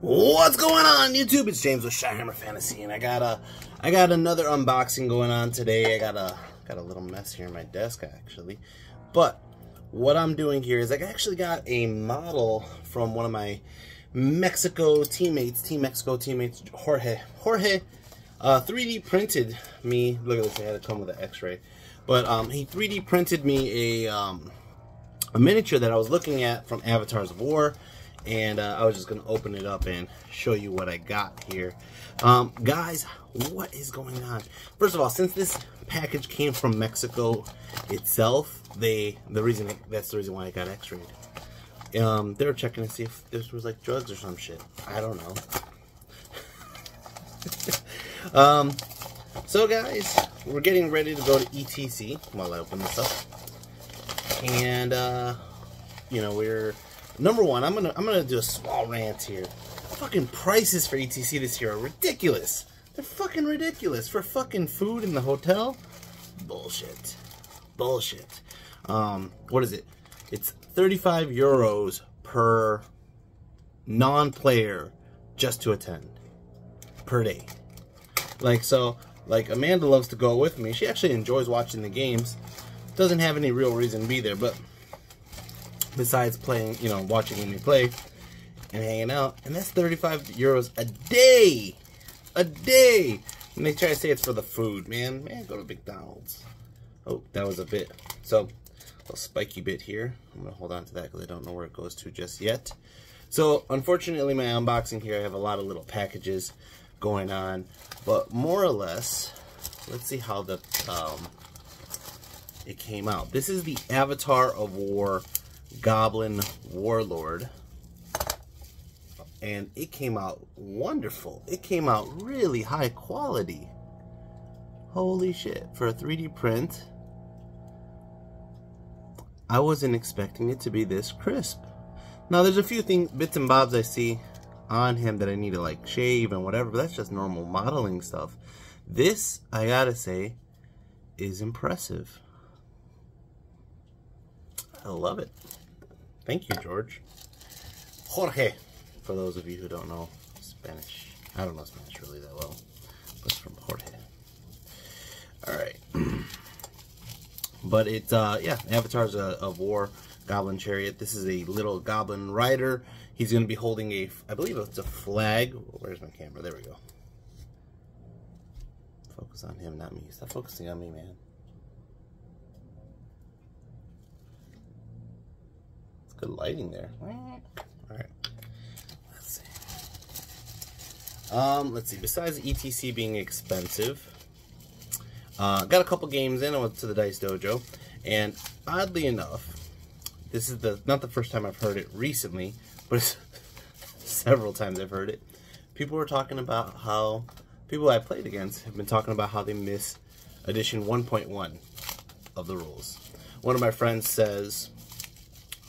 What's going on YouTube? It's James with ChiHammer Fantasy and I got a I got another unboxing going on today. I got a got a little mess here in my desk actually. But what I'm doing here is I actually got a model from one of my Mexico teammates, Team Mexico teammates, Jorge. Jorge uh, 3D printed me, look at this, I had to come with an x-ray. But um, he 3D printed me a, um, a miniature that I was looking at from Avatars of War and uh, I was just gonna open it up and show you what I got here. Um, guys, what is going on? First of all, since this package came from Mexico itself, they the reason that's the reason why I got X-rayed. Um, they were checking to see if this was like drugs or some shit. I don't know. um, so guys, we're getting ready to go to ETC while I open this up, and uh, you know we're Number one, I'm gonna I'm gonna do a small rant here. Fucking prices for ETC this year are ridiculous. They're fucking ridiculous for fucking food in the hotel. Bullshit. Bullshit. Um, what is it? It's 35 euros per non-player just to attend per day. Like so, like Amanda loves to go with me. She actually enjoys watching the games. Doesn't have any real reason to be there, but besides playing, you know, watching me play and hanging out. And that's 35 euros a day. A day. And they try to say it's for the food, man. Man, go to McDonald's. Oh, that was a bit. So, a little spiky bit here. I'm going to hold on to that because I don't know where it goes to just yet. So, unfortunately, my unboxing here, I have a lot of little packages going on. But more or less, let's see how the um, it came out. This is the Avatar of War Goblin Warlord. And it came out wonderful. It came out really high quality. Holy shit. For a 3D print, I wasn't expecting it to be this crisp. Now, there's a few things, bits and bobs I see on him that I need to like shave and whatever, but that's just normal modeling stuff. This, I gotta say, is impressive. I love it. Thank you, George. Jorge, for those of you who don't know Spanish. I don't know Spanish really that well, but it's from Jorge. Alright. but it's, uh, yeah, Avatar's a, a war goblin chariot. This is a little goblin rider. He's going to be holding a, I believe it's a flag. Where's my camera? There we go. Focus on him, not me. Stop focusing on me, man. Good lighting there. All right. Let's see. Um, let's see. Besides ETC being expensive, uh, got a couple games in. I went to the Dice Dojo, and oddly enough, this is the not the first time I've heard it recently, but several times I've heard it. People were talking about how people I played against have been talking about how they miss edition 1.1 of the rules. One of my friends says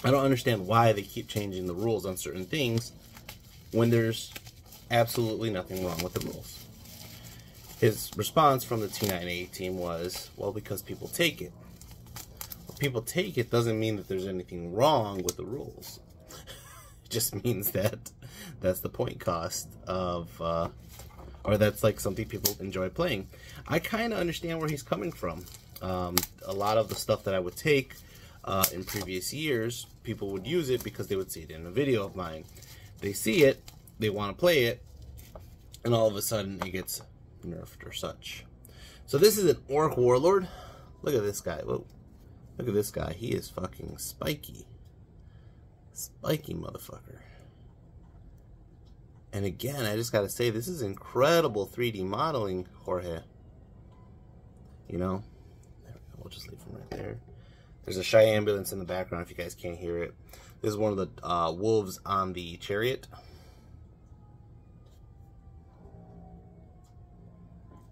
I don't understand why they keep changing the rules on certain things when there's absolutely nothing wrong with the rules. His response from the T9A team was, well, because people take it. Well, people take it doesn't mean that there's anything wrong with the rules. it just means that that's the point cost of, uh, or that's like something people enjoy playing. I kind of understand where he's coming from. Um, a lot of the stuff that I would take uh, in previous years, people would use it because they would see it in a video of mine. They see it, they want to play it, and all of a sudden it gets nerfed or such. So this is an Orc Warlord. Look at this guy. Whoa. Look at this guy. He is fucking spiky. Spiky motherfucker. And again, I just gotta say, this is incredible 3D modeling, Jorge. You know? There we go. We'll just leave him right there. There's a shy ambulance in the background if you guys can't hear it. This is one of the uh, wolves on the chariot.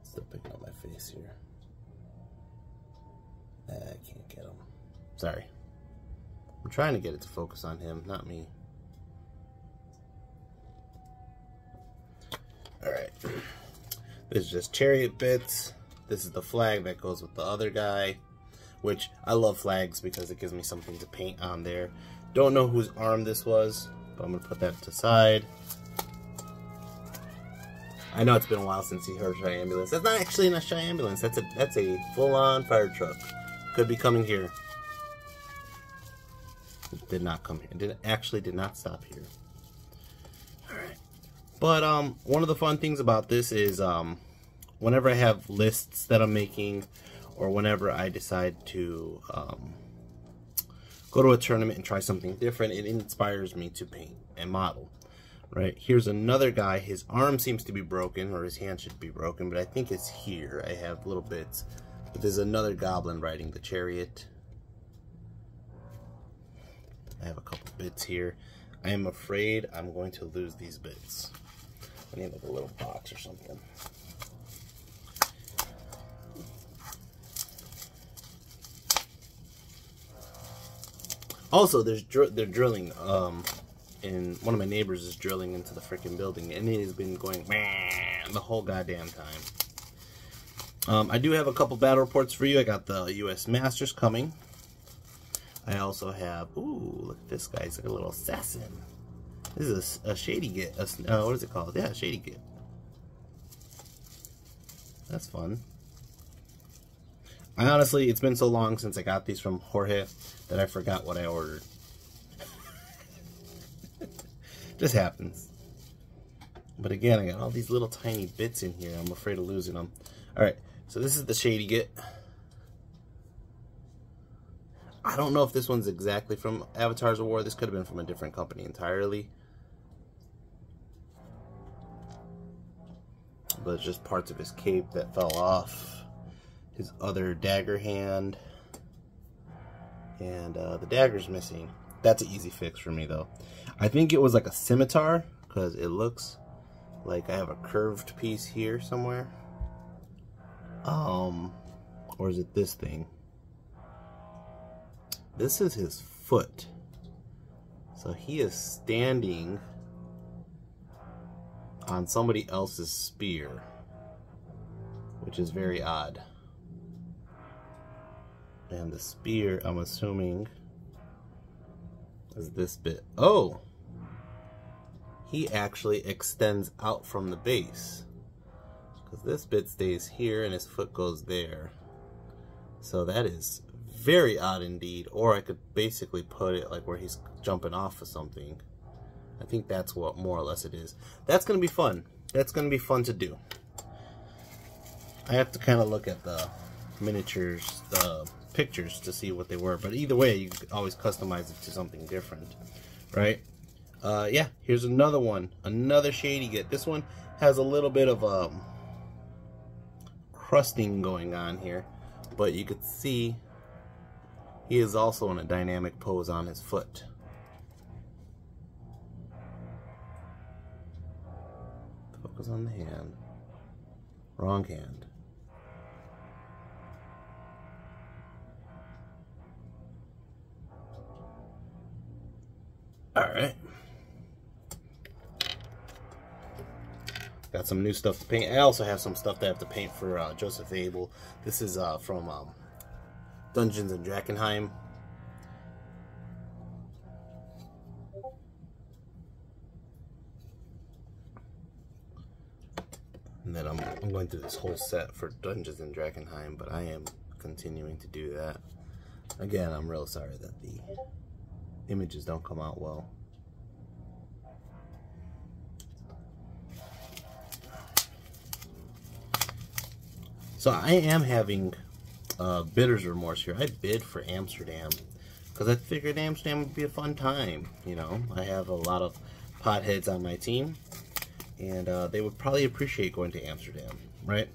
Still picking up my face here. I can't get him. Sorry. I'm trying to get it to focus on him, not me. Alright. This is just chariot bits. This is the flag that goes with the other guy which I love flags because it gives me something to paint on there. Don't know whose arm this was, but I'm going to put that to side. I know it's been a while since you heard Shy Ambulance. That's not actually a Shy Ambulance. That's a that's a full-on fire truck. Could be coming here. It did not come here. It did actually did not stop here. Alright. But um one of the fun things about this is um whenever I have lists that I'm making or whenever I decide to um, go to a tournament and try something different, it inspires me to paint and model. Right, here's another guy, his arm seems to be broken, or his hand should be broken, but I think it's here. I have little bits. But there's another goblin riding the chariot. I have a couple bits here. I am afraid I'm going to lose these bits. I need like a little box or something. Also, there's dr they're drilling. Um, and one of my neighbors is drilling into the freaking building, and it has been going the whole goddamn time. Um, I do have a couple battle reports for you. I got the U.S. Masters coming. I also have, ooh, look at this guy. He's like a little assassin. This is a, a shady git. A, uh, what is it called? Yeah, shady git. That's fun. I honestly, it's been so long since I got these from Jorge that I forgot what I ordered. Just happens. But again, I got all these little tiny bits in here. I'm afraid of losing them. Alright, so this is the Shady Git. I don't know if this one's exactly from Avatars of War. This could have been from a different company entirely. But it's just parts of his cape that fell off his other dagger hand. And uh, the dagger's missing. That's an easy fix for me, though. I think it was like a scimitar, because it looks like I have a curved piece here somewhere. Um, or is it this thing? This is his foot. So he is standing on somebody else's spear, which is very odd. And the spear, I'm assuming, is this bit. Oh! He actually extends out from the base. Because this bit stays here and his foot goes there. So that is very odd indeed. Or I could basically put it like where he's jumping off of something. I think that's what more or less it is. That's going to be fun. That's going to be fun to do. I have to kind of look at the miniatures, the pictures to see what they were. But either way, you always customize it to something different, right? Uh, yeah, here's another one. Another Shady Git. This one has a little bit of um, crusting going on here. But you could see he is also in a dynamic pose on his foot. Focus on the hand. Wrong hand. Alright. Got some new stuff to paint. I also have some stuff that I have to paint for uh, Joseph Abel. This is uh, from um, Dungeons and Drakkenheim. And then I'm, I'm going through this whole set for Dungeons and Drakkenheim, but I am continuing to do that. Again, I'm real sorry that the images don't come out well. So I am having uh, bidder's remorse here. I bid for Amsterdam because I figured Amsterdam would be a fun time. You know, I have a lot of potheads on my team, and uh, they would probably appreciate going to Amsterdam, right?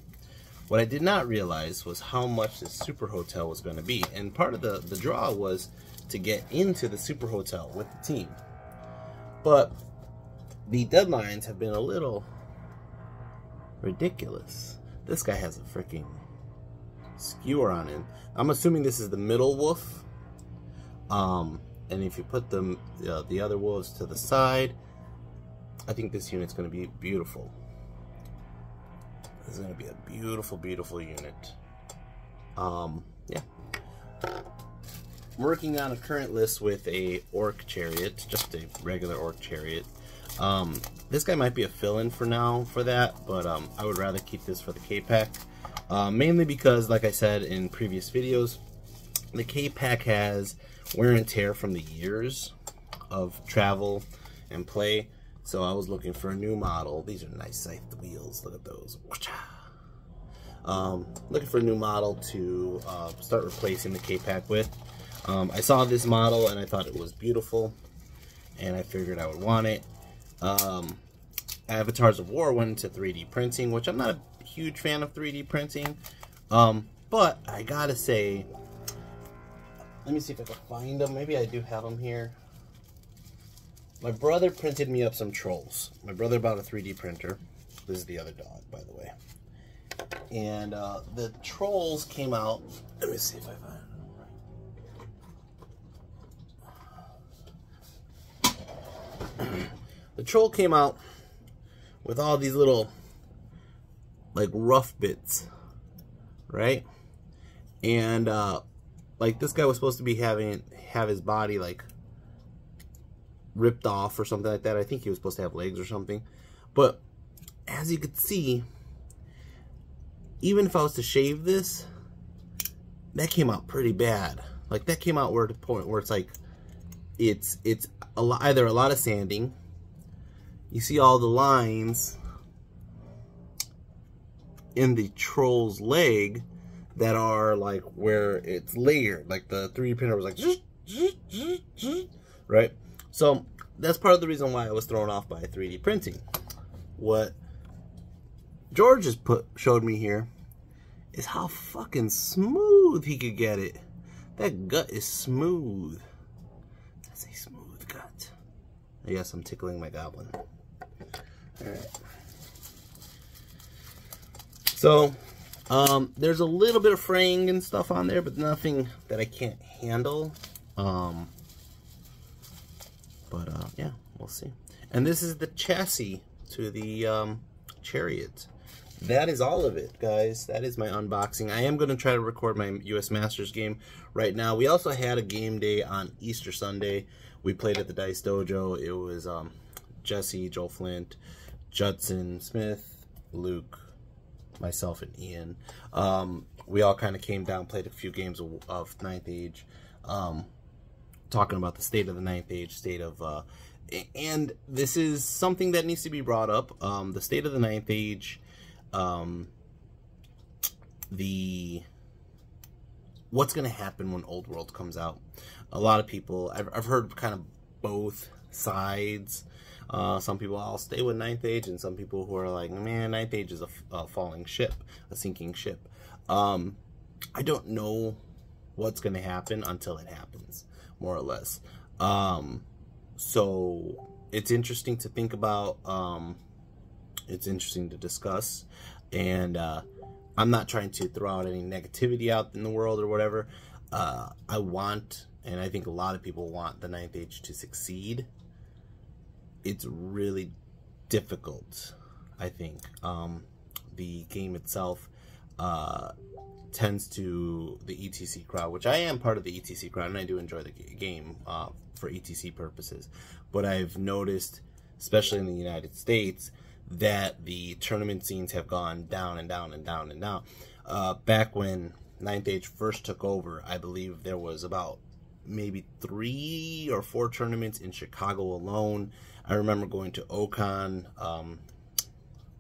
What I did not realize was how much this super hotel was going to be, and part of the the draw was to get into the super hotel with the team. But the deadlines have been a little ridiculous. This guy has a freaking skewer on him. I'm assuming this is the middle wolf. Um, and if you put them uh, the other wolves to the side, I think this unit's going to be beautiful. This is going to be a beautiful, beautiful unit. Um, yeah. Working on a current list with a orc chariot, just a regular orc chariot. Um, this guy might be a fill-in for now for that, but um, I would rather keep this for the K-Pack. Uh, mainly because, like I said in previous videos, the K-Pack has wear and tear from the years of travel and play. So I was looking for a new model. These are nice scythed wheels. Look at those. Um, looking for a new model to uh, start replacing the K-Pack with. Um, I saw this model and I thought it was beautiful. And I figured I would want it. Um, Avatars of War went into 3D printing, which I'm not a huge fan of 3D printing. Um, but I gotta say, let me see if I can find them. Maybe I do have them here. My brother printed me up some trolls. My brother bought a 3D printer. This is the other dog, by the way. And uh, the trolls came out. Let me see if I find them. the troll came out with all these little like rough bits, right? And uh, like this guy was supposed to be having have his body like ripped off or something like that. I think he was supposed to have legs or something. But as you could see, even if I was to shave this, that came out pretty bad. Like that came out where the point where it's like it's it's a lot, either a lot of sanding. You see all the lines in the troll's leg that are like where it's layered. Like the 3D printer was like, right? So that's part of the reason why I was thrown off by 3D printing. What George has put showed me here is how fucking smooth he could get it. That gut is smooth. A smooth gut. Yes, I'm tickling my goblin. Alright. So, um, there's a little bit of fraying and stuff on there, but nothing that I can't handle. Um, but, uh, yeah, we'll see. And this is the chassis to the um, Chariot. That is all of it, guys. That is my unboxing. I am going to try to record my U.S. Masters game right now. We also had a game day on Easter Sunday. We played at the Dice Dojo. It was um, Jesse, Joel Flint, Judson Smith, Luke, myself and Ian. Um, we all kind of came down, played a few games of, of Ninth Age, um, talking about the state of the Ninth Age, state of, uh, and this is something that needs to be brought up. Um, the state of the Ninth Age, um, the what's going to happen when Old World comes out. A lot of people, I've, I've heard kind of both sides. Uh, some people, I'll stay with Ninth Age, and some people who are like, man, Ninth Age is a, a falling ship, a sinking ship. Um, I don't know what's going to happen until it happens, more or less. Um, so it's interesting to think about. Um, it's interesting to discuss. And uh, I'm not trying to throw out any negativity out in the world or whatever. Uh, I want, and I think a lot of people want the Ninth Age to succeed it's really difficult, I think. Um, the game itself uh, tends to the ETC crowd, which I am part of the ETC crowd, and I do enjoy the game uh, for ETC purposes. But I've noticed, especially in the United States, that the tournament scenes have gone down and down and down and down. Uh, back when Ninth Age first took over, I believe there was about maybe three or four tournaments in Chicago alone. I remember going to Ocon, um,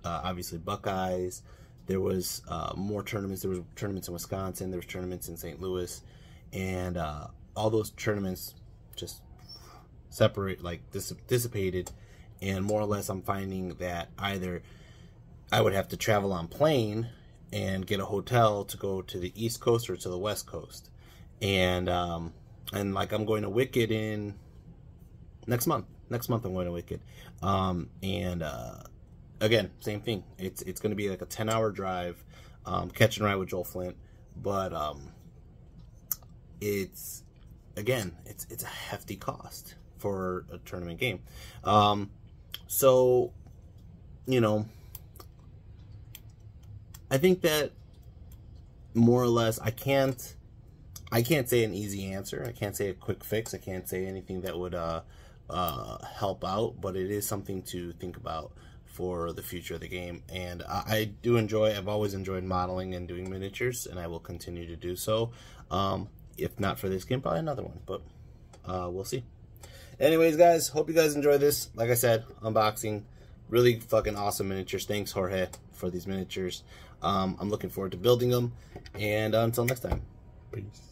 uh, obviously Buckeyes. There was uh, more tournaments. There was tournaments in Wisconsin. There was tournaments in St. Louis, and uh, all those tournaments just separate, like dis dissipated, and more or less, I'm finding that either I would have to travel on plane and get a hotel to go to the East Coast or to the West Coast, and um, and like I'm going to Wicked in next month. Next month I'm going to Wicked, um, and uh, again, same thing. It's it's going to be like a 10 hour drive, um, catch and ride with Joel Flint, but um, it's again, it's it's a hefty cost for a tournament game. Um, so, you know, I think that more or less I can't I can't say an easy answer. I can't say a quick fix. I can't say anything that would uh, uh, help out, but it is something to think about for the future of the game. And I, I do enjoy, I've always enjoyed modeling and doing miniatures, and I will continue to do so. Um, if not for this game, probably another one, but uh, we'll see. Anyways, guys, hope you guys enjoy this. Like I said, unboxing, really fucking awesome miniatures. Thanks, Jorge, for these miniatures. Um, I'm looking forward to building them. And uh, until next time, peace.